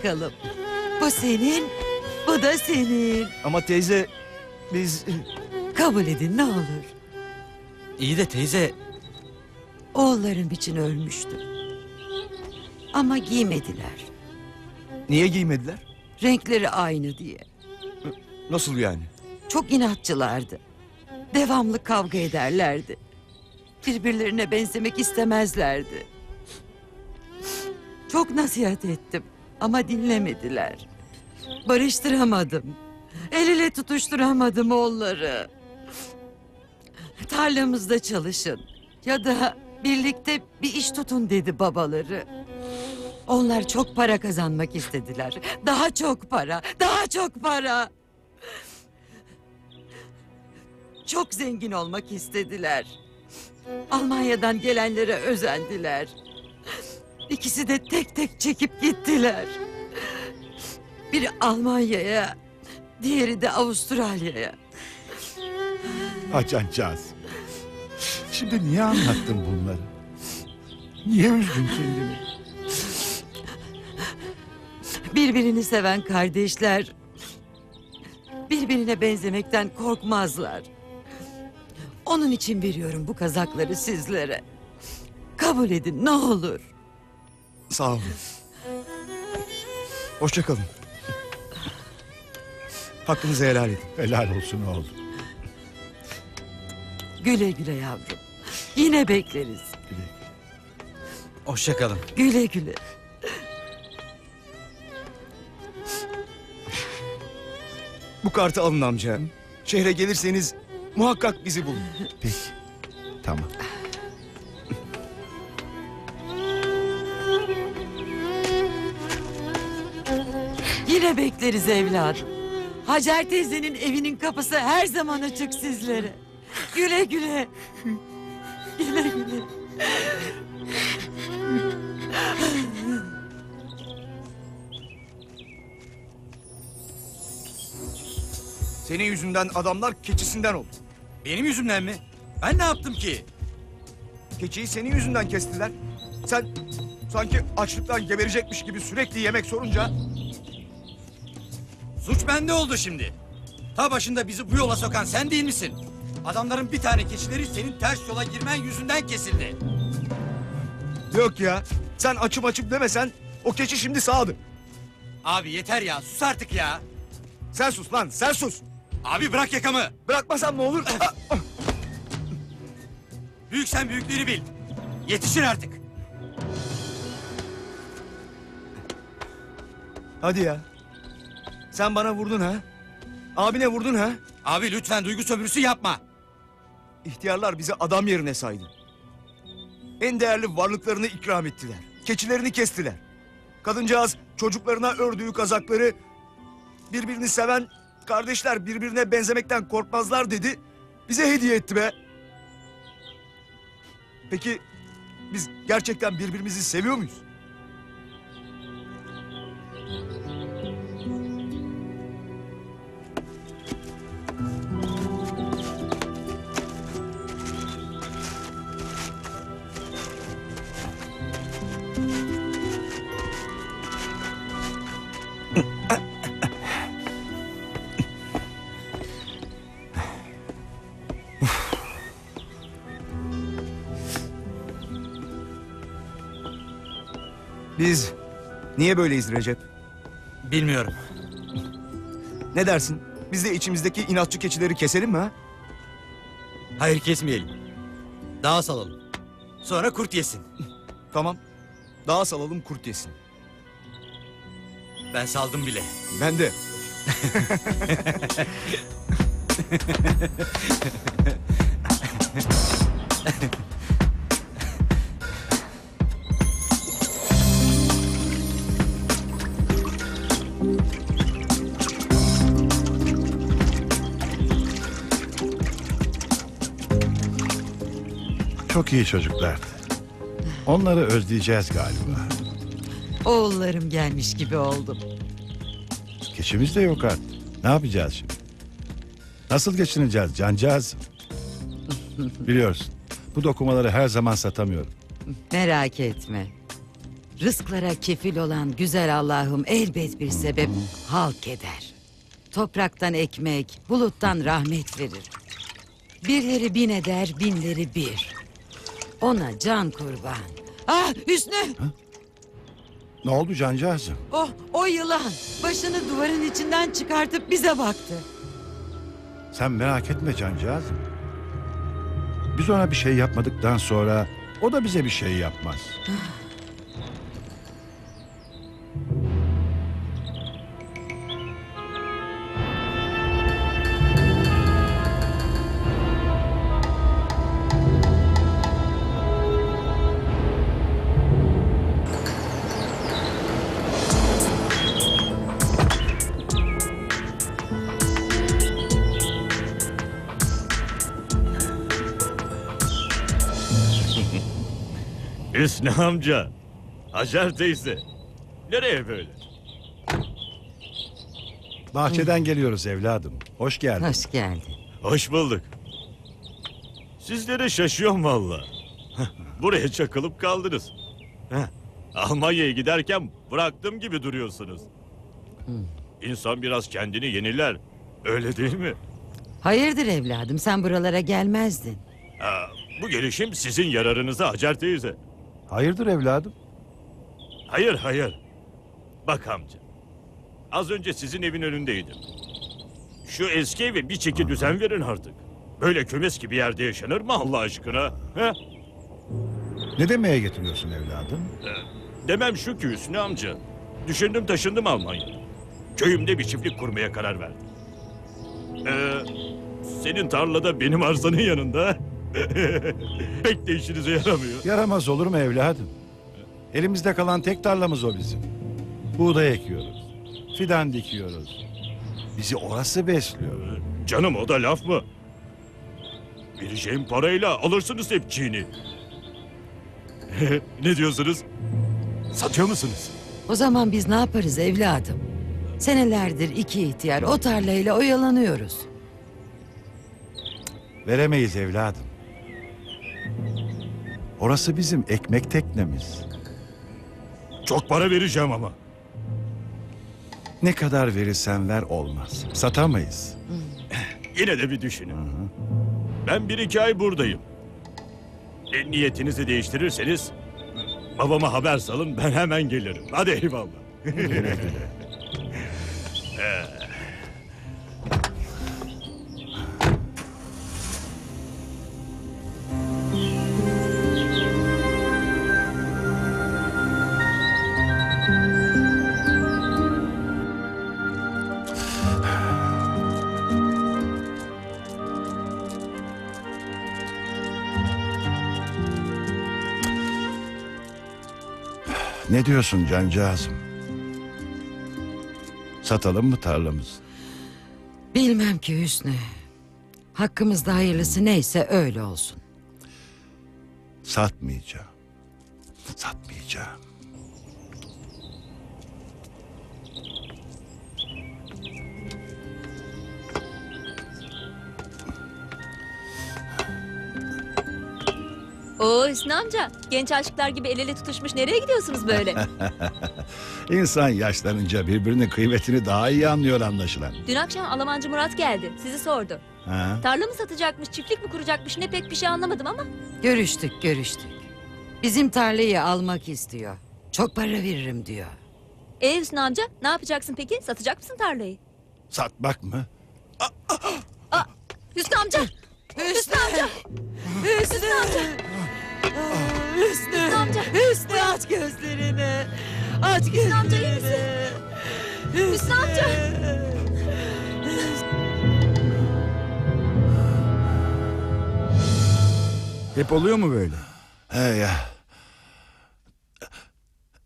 Bakalım. Bu senin, bu da senin. Ama teyze biz... Kabul edin ne olur. İyi de teyze Oğullarım için ölmüştü. Ama giymediler. Niye giymediler? Renkleri aynı diye. Nasıl yani? Çok inatçılardı. Devamlı kavga ederlerdi. Birbirlerine benzemek istemezlerdi. Çok nasihat ettim ama dinlemediler. Barıştıramadım. El ele tutuşturamadım onları. Tarlamızda çalışın ya da birlikte bir iş tutun dedi babaları. Onlar çok para kazanmak istediler. Daha çok para, daha çok para. Çok zengin olmak istediler. Almanya'dan gelenlere özendiler. İkisi de tek tek çekip gittiler. Biri Almanya'ya, diğeri de Avustralya'ya. Ha cancağız. Şimdi niye anlattın bunları? Niye üzdün kendini? Birbirini seven kardeşler birbirine benzemekten korkmazlar. Onun için veriyorum bu kazakları sizlere. Kabul edin ne olur. Sağ olun. Hoşça kalın. Hakkınızı helal edin. Helal olsun oğlum. Güle güle yavrum. Yine bekleriz. Hoşça kalın. Güle güle. Bu kartı alın amca. Şehre gelirseniz muhakkak bizi bulun. Peki. Tamam. Yine bekleriz evladım. Hacer teyzenin evinin kapısı her zaman açık sizlere. Güle güle. Güle güle. Senin yüzünden adamlar keçisinden oldu. Benim yüzümden mi? Ben ne yaptım ki? Keçiyi senin yüzünden kestiler. Sen sanki açlıktan geberecekmiş gibi sürekli yemek sorunca Suç bende oldu şimdi. Ta başında bizi bu yola sokan sen değil misin? Adamların bir tane keçileri senin ters yola girmen yüzünden kesildi. yok ya. Sen açım açım demesen o keçi şimdi sağdı. Abi yeter ya sus artık ya. Sen sus lan sen sus. Abi bırak yakamı. Bırakmasam ne olur? Büyük sen büyüklüğünü bil. Yetişin artık. Hadi ya. Sen bana vurdun ha? Abine vurdun ha? Abi lütfen duygu sömürüsü yapma. İhtiyarlar bizi adam yerine saydı. En değerli varlıklarını ikram ettiler. Keçilerini kestiler. Kadıncağız çocuklarına ördüğü kazakları birbirini seven kardeşler birbirine benzemekten korkmazlar dedi. Bize hediye etti be. Peki biz gerçekten birbirimizi seviyor muyuz? Biz niye böyleyiz Recep? Bilmiyorum. Ne dersin? Biz de içimizdeki inatçı keçileri keselim mi ha? Hayır kesmeyelim. Daha salalım. Sonra kurt yesin. Tamam. Daha salalım kurt yesin. Ben saldım bile. Ben de. Çok iyi çocuklardı. Onları özleyeceğiz galiba. Oğullarım gelmiş gibi oldum. Keçimiz de yok artık. Ne yapacağız şimdi? Nasıl geçineceğiz cancağız? Biliyorsun bu dokumaları her zaman satamıyorum. Merak etme. Rızklara kefil olan güzel Allah'ım elbet bir sebep halk eder. Topraktan ekmek, buluttan rahmet verir. Birleri bin eder, binleri bir. Ona can kurban. Ah Hüsnü! Ne oldu cancağızım? Oh, o yılan başını duvarın içinden çıkartıp bize baktı. Sen merak etme cancağızım. Biz ona bir şey yapmadıktan sonra o da bize bir şey yapmaz. Hüsnü amca. Hacer teyze. Nereye böyle? Bahçeden geliyoruz evladım. Hoş geldin. Hoş geldin. Hoş bulduk. Sizlere şaşıyorum valla. Buraya çakılıp kaldınız. Heh, Almanya'ya giderken bıraktığım gibi duruyorsunuz. İnsan biraz kendini yeniler. Öyle değil mi? Hayırdır evladım sen buralara gelmezdin. Ha, bu gelişim sizin yararınıza Hacer teyze. Hayırdır evladım? Hayır hayır. Bak amca. Az önce sizin evin önündeydim. Şu eski eve bir çeki düzen verin artık. Böyle kümes gibi yerde yaşanır mı Allah aşkına? He? Ne demeye getiriyorsun evladım? Demem şu ki Hüsnü amca. Düşündüm taşındım Almanya'ya. Köyümde bir çiftlik kurmaya karar verdim. Ee, senin tarlada benim arsanın yanında. Pek de işinize yaramıyor. Yaramaz olur mu evladım? Elimizde kalan tek tarlamız o bizim. Buğday ekiyoruz. Fidan dikiyoruz. Bizi orası besliyor. Canım o da laf mı? Vereceğim parayla alırsınız hepçiğini. ne diyorsunuz? Satıyor musunuz? O zaman biz ne yaparız evladım? Senelerdir iki ihtiyar o tarlayla oyalanıyoruz. Veremeyiz evladım. Orası bizim ekmek teknemiz. Çok para vereceğim ama. Ne kadar verirsen ver olmaz. Satamayız. Yine de bir düşünün. Ben bir iki ay buradayım. E, niyetinizi değiştirirseniz babama haber salın ben hemen gelirim. Hadi eyvallah. Ne diyorsun cancağızım? Satalım mı tarlamızı? Bilmem ki Hüsnü. Hakkımızda hayırlısı neyse öyle olsun. Satmayacağım. Satmayacağım. Oo Hüsnü amca. Genç aşıklar gibi el ele tutuşmuş nereye gidiyorsunuz böyle? İnsan yaşlanınca birbirinin kıymetini daha iyi anlıyor anlaşılan. Dün akşam Almancı Murat geldi. Sizi sordu. Ha? Tarla mı satacakmış, çiftlik mi kuracakmış ne pek bir şey anlamadım ama. Görüştük görüştük. Bizim tarlayı almak istiyor. Çok para veririm diyor. E Hüsnü amca ne yapacaksın peki? Satacak mısın tarlayı? Satmak mı? Hüsnü amca! Hüsnü amca! Hüsnü amca! Hüsnü amca! Hüsnü aç gözlerini. Aç Hüsnü amca iyi misin? Hüsnü amca! Hep oluyor mu böyle? He ya.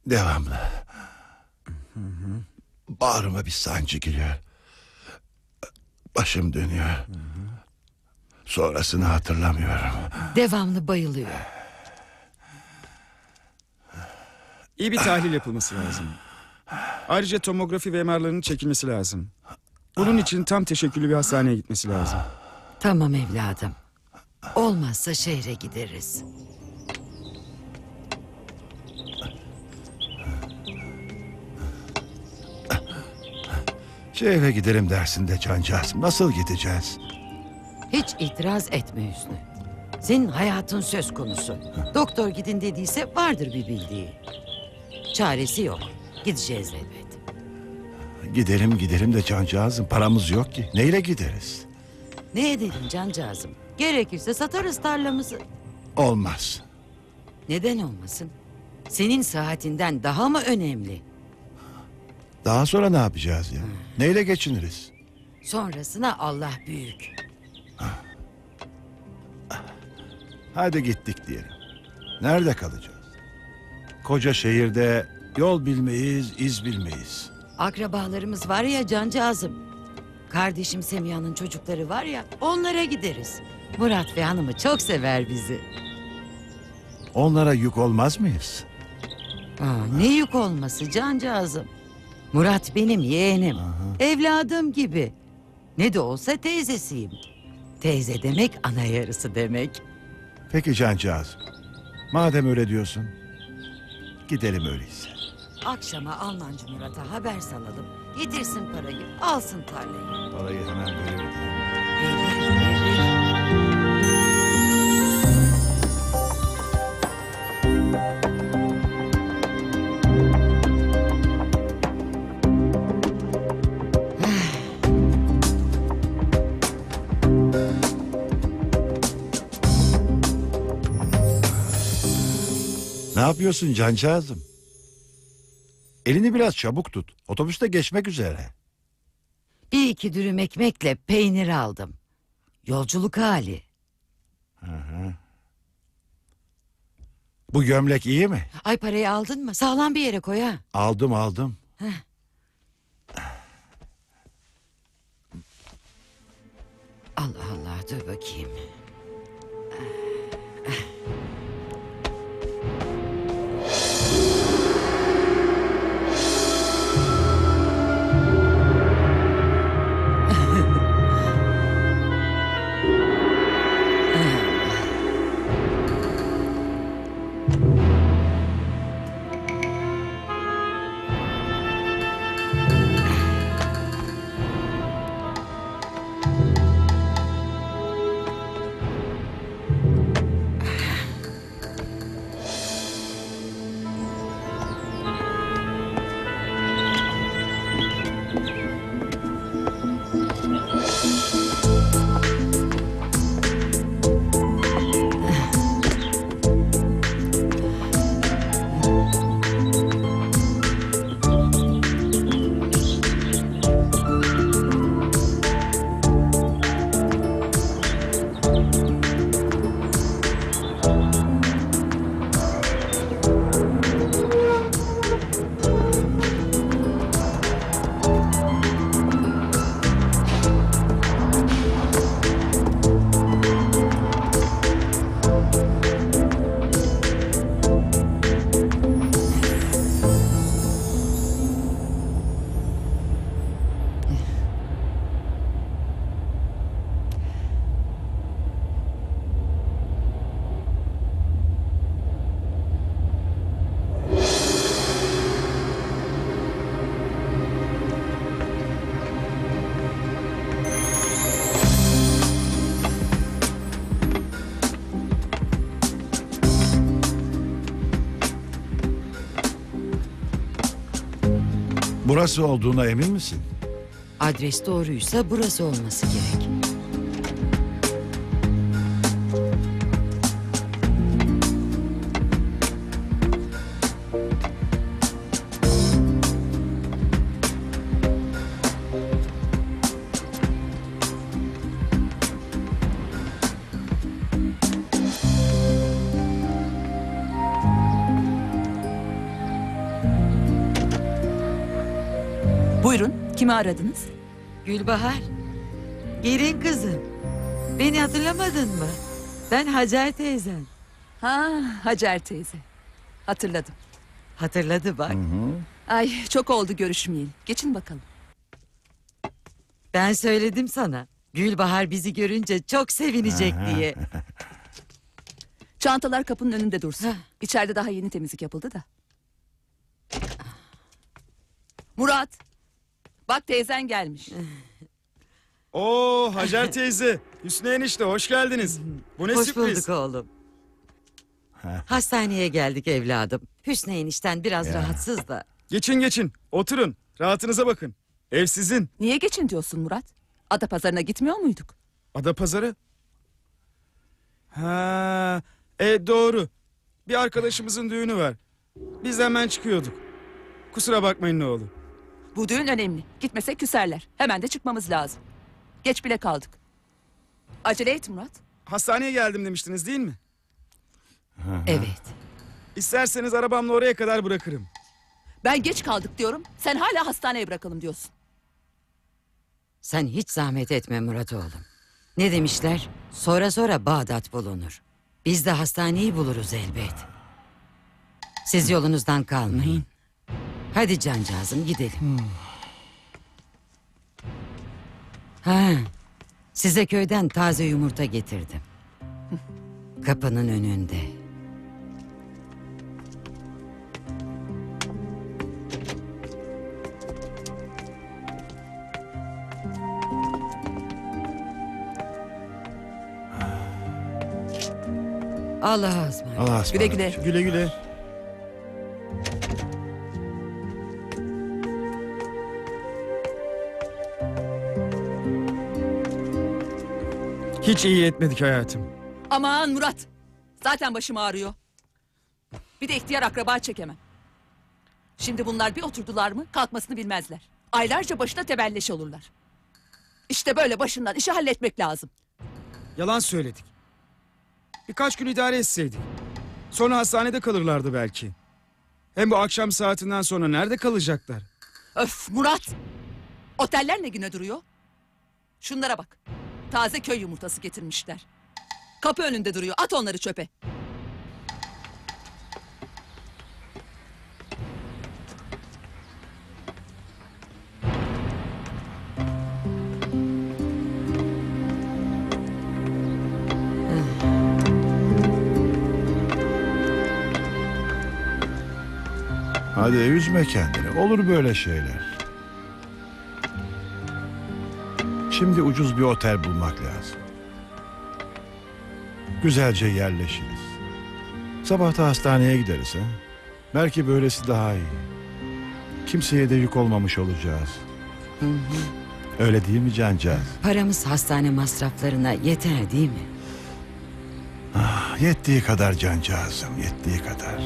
Devamlı. Bağrıma bir sancı giriyor. Başım dönüyor. Sonrasını hatırlamıyorum. Devamlı bayılıyor. İyi bir tahlil yapılması lazım. Ayrıca tomografi ve MR'ların çekilmesi lazım. Bunun için tam teşekküllü bir hastaneye gitmesi lazım. Tamam evladım. Olmazsa şehre gideriz. Şehre gidelim dersin de cancağız. Nasıl gideceğiz? Hiç itiraz etme Hüsnü. Senin hayatın söz konusu. Doktor gidin dediyse vardır bir bildiği. Çaresi yok. Gideceğiz elbet. Gidelim gidelim de cancağızım. Paramız yok ki. Neyle gideriz? Ne edelim cancağızım? Gerekirse satarız tarlamızı. Olmaz. Neden olmasın? Senin saatinden daha mı önemli? Daha sonra ne yapacağız ya? Neyle geçiniriz? Sonrasına Allah büyük. Hadi gittik diyelim. Nerede kalacağız? Koca şehirde yol bilmeyiz, iz bilmeyiz. Akrabalarımız var ya cancağızım. Kardeşim Semiha'nın çocukları var ya onlara gideriz. Murat ve hanımı çok sever bizi. Onlara yük olmaz mıyız? Aa, ne yük olması cancağızım. Murat benim yeğenim. Evladım gibi. Ne de olsa teyzesiyim. Teyze demek ana yarısı demek. Peki cancağız. Madem öyle diyorsun. Gidelim öyleyse. Akşama Almancı Murat'a haber salalım. Getirsin parayı, alsın tarlayı. Parayı hemen verir. Yapıyorsun cancağızım? Elini biraz çabuk tut. Otobüste geçmek üzere. Bir iki dürüm ekmekle peynir aldım. Yolculuk hali. Bu gömlek iyi mi? Ay parayı aldın mı? Sağlam bir yere koy ha. Aldım aldım. Allah Allah dur bakayım. Burası olduğuna emin misin? Adres doğruysa burası olması gerek. Kimi aradınız? Gülbahar, gelin kızım. Beni hatırlamadın mı? Ben Hacer teyzen. Ha, Hacer teyze. Hatırladım. Hatırladı bak. Ay, çok oldu görüşmeyeli. Geçin bakalım. Ben söyledim sana. Gülbahar bizi görünce çok sevinecek diye. Çantalar kapının önünde dursun. Heh. İçeride daha yeni temizlik yapıldı da. Murat, bak teyzen gelmiş. Oo Hacer teyze, Hüsnü enişte hoş geldiniz. Bu ne Hoş sürpriz. bulduk oğlum. Hastaneye geldik evladım. Hüsnü enişten biraz rahatsız da. Geçin geçin, oturun. Rahatınıza bakın. Ev sizin. Niye geçin diyorsun Murat? Ada pazarına gitmiyor muyduk? Adapazarı? Ha, e doğru. Bir arkadaşımızın düğünü var. Biz hemen çıkıyorduk. Kusura bakmayın ne olur. Bu düğün önemli. Gitmesek küserler. Hemen de çıkmamız lazım. Geç bile kaldık. Acele et Murat. Hastaneye geldim demiştiniz değil mi? Evet. İsterseniz arabamla oraya kadar bırakırım. Ben geç kaldık diyorum. Sen hala hastaneye bırakalım diyorsun. Sen hiç zahmet etme Murat oğlum. Ne demişler? Sonra sonra Bağdat bulunur. Biz de hastaneyi buluruz elbet. Siz yolunuzdan kalmayın. Hadi cancağızım gidelim. Ha, size köyden taze yumurta getirdim. Kapının önünde. Allah'a ısmarladık. Allah'a Güle ısmarladık. güle. Güle güle. Hiç iyi etmedik hayatım. Aman Murat. Zaten başım ağrıyor. Bir de ihtiyar akraba çekemem. Şimdi bunlar bir oturdular mı kalkmasını bilmezler. Aylarca başına tebelleş olurlar. İşte böyle başından işi halletmek lazım. Yalan söyledik. Birkaç gün idare etseydik. Sonra hastanede kalırlardı belki. Hem bu akşam saatinden sonra nerede kalacaklar? Öf Murat. Oteller ne güne duruyor? Şunlara bak. Taze köy yumurtası getirmişler. Kapı önünde duruyor. At onları çöpe. Hadi üzme kendini. Olur böyle şeyler. Şimdi ucuz bir otel bulmak lazım. Güzelce yerleşiriz. Sabah da hastaneye gideriz ha. Belki böylesi daha iyi. Kimseye de yük olmamış olacağız. Öyle değil mi cancağız? Paramız hastane masraflarına yeter değil mi? Yettiği kadar cancağızım, yettiği kadar.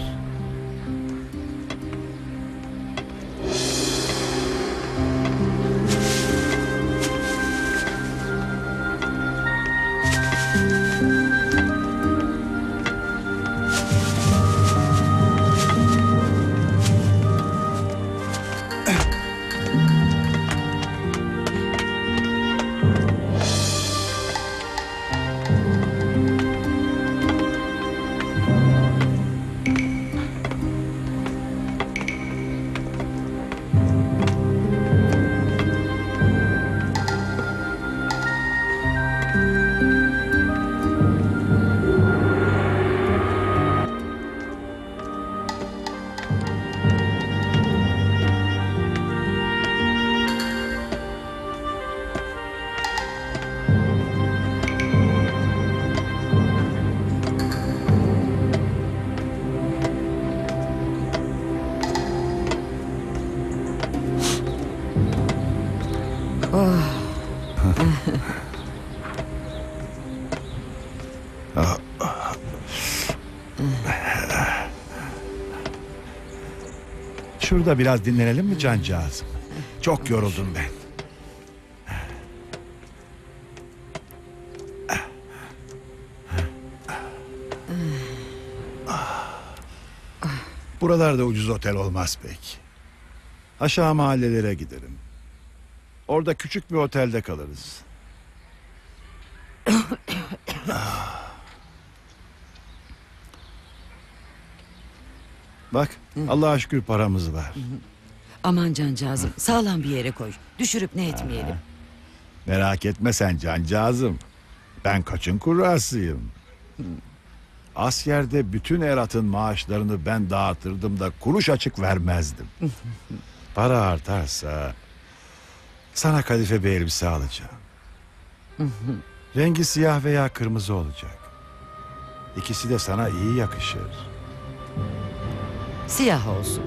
Şurada biraz dinlenelim mi cancağızım? Çok yoruldum ben. Buralarda ucuz otel olmaz pek. Aşağı mahallelere giderim. Orada küçük bir otelde kalırız. Bak Allah'a şükür paramız var. Aman cancağızım sağlam bir yere koy. Düşürüp ne etmeyelim. Merak etme sen cancağızım. Ben kaçın kurrasıyım. Askerde bütün eratın maaşlarını ben dağıtırdım da kuruş açık vermezdim. Para artarsa sana kadife bir elbise alacağım. Rengi siyah veya kırmızı olacak. İkisi de sana iyi yakışır. Siyah olsun.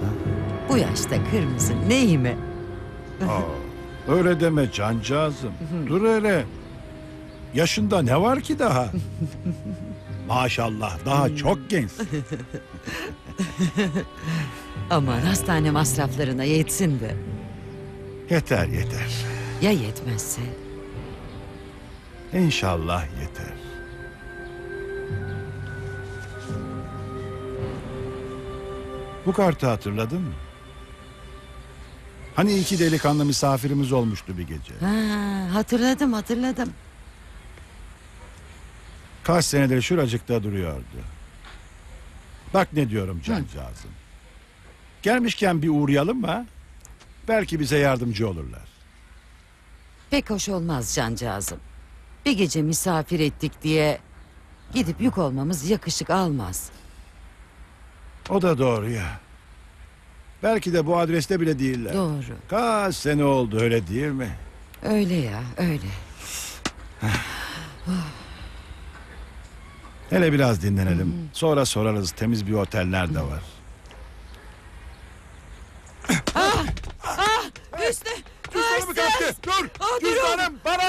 Bu yaşta kırmızı neyime? Aa, öyle deme cancağızım. Dur hele. Yaşında ne var ki daha? Maşallah daha çok gençsin. Aman hastane masraflarına yetsin de. Yeter yeter. Ya yetmezse? İnşallah yeter. Bu kartı hatırladın mı? Hani iki delikanlı misafirimiz olmuştu bir gece. Ha, hatırladım hatırladım. Kaç senedir şuracıkta duruyordu. Bak ne diyorum cancağızım. Gelmişken bir uğrayalım mı? ha? Belki bize yardımcı olurlar. Pek hoş olmaz cancağızım. Bir gece misafir ettik diye gidip yük olmamız yakışık almaz. O da doğru ya. Belki de bu adreste bile değiller. Doğru. Kaç sene oldu öyle değil mi? Öyle ya öyle. Hele biraz dinlenelim. Sonra sorarız temiz bir oteller de var. Hüsnü! Cüzdanımı kaptı. Dur! Cüzdanım bana!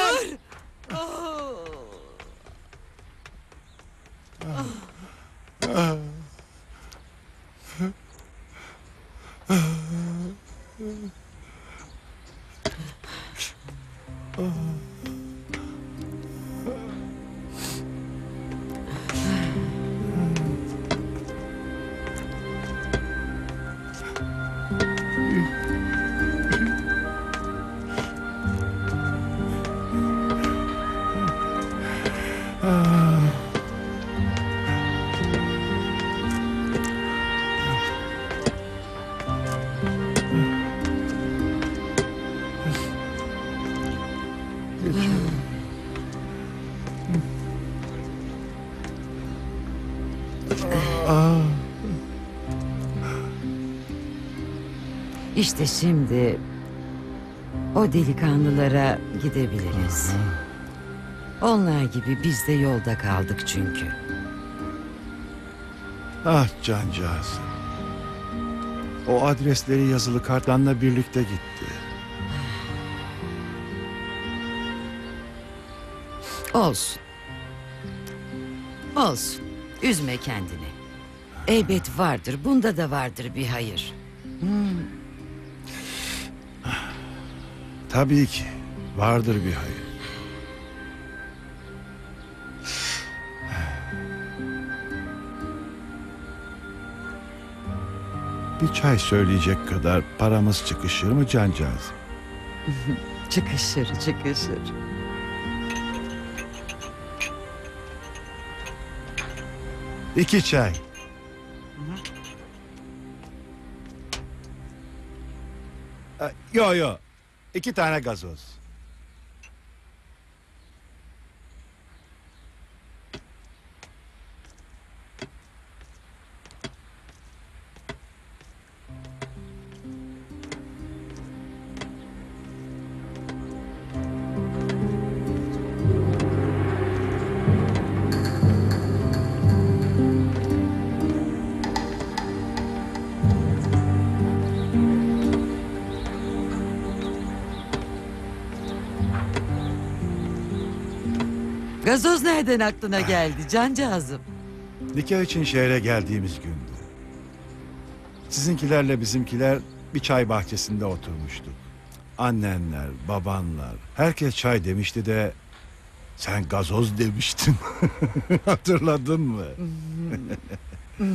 İşte şimdi o delikanlılara gidebiliriz. Onlar gibi biz de yolda kaldık çünkü. Ah cancağız. O adresleri yazılı kartlarla birlikte gitti. Olsun. Olsun. Üzme kendini. Elbet vardır. Bunda da vardır bir hayır. Tabii ki. Vardır bir hayır. Bir çay söyleyecek kadar paramız çıkışır mı cancağız? Çıkışır, çıkışır. İki çay. Yo yo. İki tane gazoz. Gazoz nereden aklına geldi cancağızım? Nikah için şehre geldiğimiz gündü. Sizinkilerle bizimkiler bir çay bahçesinde oturmuştuk. Annenler, babanlar, herkes çay demişti de sen gazoz demiştin. Hatırladın mı?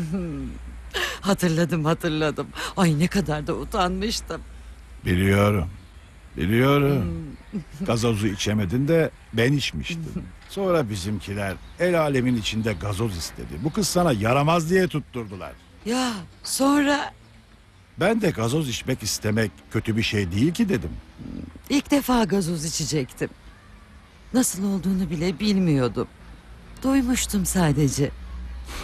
Hatırladım hatırladım. Ay ne kadar da utanmıştım. Biliyorum. Biliyorum. Gazozu içemedin de ben içmiştim. Sonra bizimkiler el alemin içinde gazoz istedi. Bu kız sana yaramaz diye tutturdular. Ya sonra Ben de gazoz içmek istemek kötü bir şey değil ki dedim. ilk defa gazoz içecektim. Nasıl olduğunu bile bilmiyordum. Duymuştum sadece.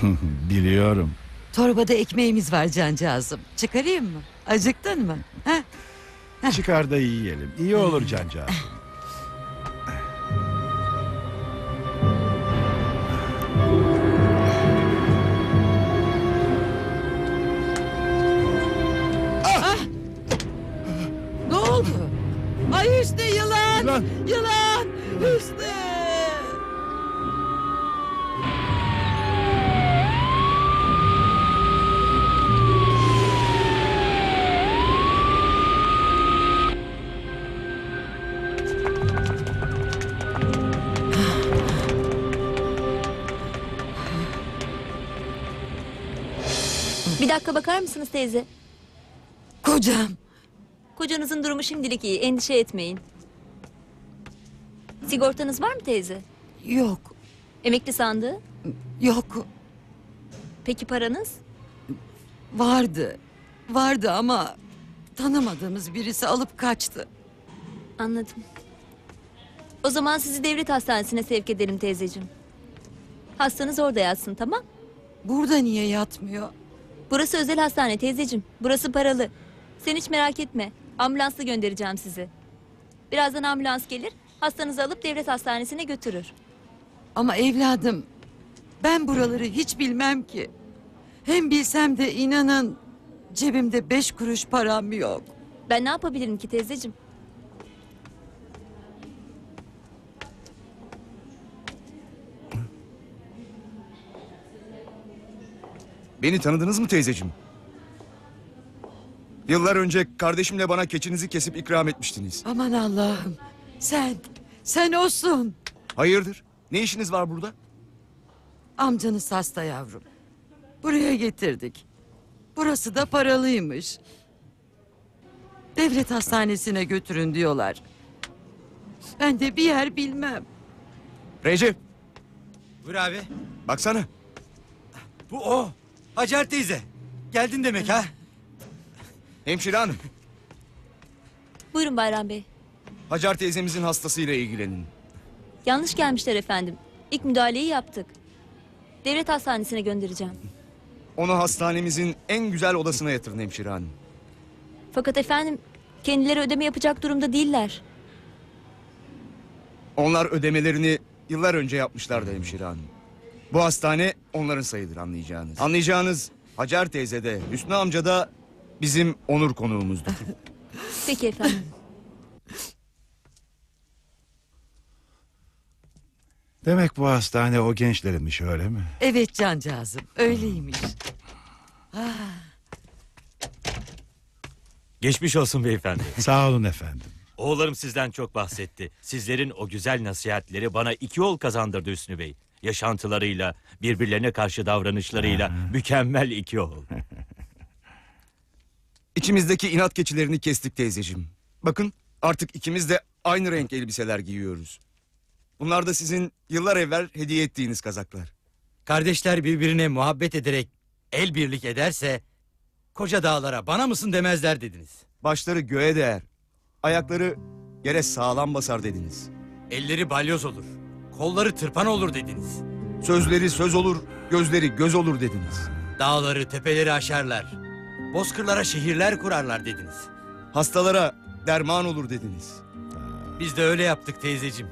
Biliyorum. Torbada ekmeğimiz var cancağızım. Çıkarayım mı? Acıktın mı? Ha? Çıkar da yiyelim. İyi olur cancağızım. Ne oldu? Ay Hüsnü yılan! Yılan! Yılan! Hüsnü! Bakar mısınız teyze? Kocam. Kocanızın durumu şimdilik iyi. Endişe etmeyin. Sigortanız var mı teyze? Yok. Emekli sandığı? Yok. Peki paranız? Vardı. Vardı ama tanımadığımız birisi alıp kaçtı. Anladım. O zaman sizi devlet hastanesine sevk edelim teyzeciğim. Hastanız orada yatsın tamam? Burada niye yatmıyor? Burası özel hastane teyzeciğim. Burası paralı. Sen hiç merak etme. Ambulansla göndereceğim sizi. Birazdan ambulans gelir. Hastanızı alıp devlet hastanesine götürür. Ama evladım ben buraları hiç bilmem ki. Hem bilsem de inanın cebimde beş kuruş param yok. Ben ne yapabilirim ki teyzeciğim? Beni tanıdınız mı teyzeciğim? Yıllar önce kardeşimle bana keçinizi kesip ikram etmiştiniz. Aman Allah'ım sen, sen olsun. Hayırdır? Ne işiniz var burada? Amcanız hasta yavrum. Buraya getirdik. Burası da paralıymış. Devlet hastanesine götürün diyorlar. Ben de bir yer bilmem. Recep, Buyur abi. baksana. Bu o. Hacer teyze. Geldin demek ha? Hemşire hanım, Buyurun Bayram Bey. Hacer teyzemizin hastasıyla ilgilenin. Yanlış gelmişler efendim. İlk müdahaleyi yaptık. Devlet hastanesine göndereceğim. Onu hastanemizin en güzel odasına yatırın hemşire hanım. Fakat efendim kendileri ödeme yapacak durumda değiller. Onlar ödemelerini yıllar önce yapmışlardı hemşire hanım. Bu hastane onların sayılır anlayacağınız. Anlayacağınız Hacer teyze de Hüsnü amca da bizim onur konuğumuzdur. Peki efendim. Demek bu hastane o gençlerinmiş öyle mi? Evet cancağızım öyleymiş. Geçmiş olsun beyefendi. Sağ olun efendim. Oğullarım sizden çok bahsetti. Sizlerin o güzel nasihatleri bana iki yol kazandırdı Hüsnü Bey. Yaşantılarıyla, birbirlerine karşı davranışlarıyla mükemmel iki yol. İçimizdeki inat keçilerini kestik teyzeciğim. Bakın artık ikimiz de aynı renk elbiseler giyiyoruz. Bunlar da sizin yıllar evvel hediye ettiğiniz kazaklar. Kardeşler birbirine muhabbet ederek el birlik ederse koca dağlara bana mısın demezler dediniz. Başları göğe değer. Ayakları yere sağlam basar dediniz. Elleri balyoz olur. Kolları tırpan olur dediniz. Sözleri söz olur, gözleri göz olur dediniz. Dağları tepeleri aşarlar. Bozkırlara şehirler kurarlar dediniz. Hastalara derman olur dediniz. Biz de öyle yaptık teyzeciğim.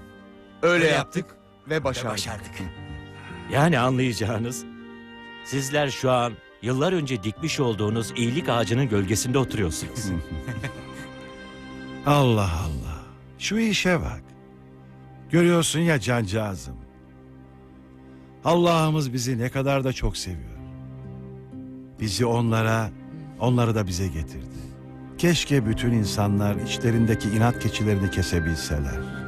Öyle, Öyle yaptık, ve Ve başardık. başardık. Yani anlayacağınız, sizler şu an yıllar önce dikmiş olduğunuz iyilik ağacının gölgesinde oturuyorsunuz. Allah Allah. Şu işe bak. Görüyorsun ya cancağızım. Allah'ımız bizi ne kadar da çok seviyor. Bizi onlara, onları da bize getirdi. Keşke bütün insanlar içlerindeki inat keçilerini kesebilseler.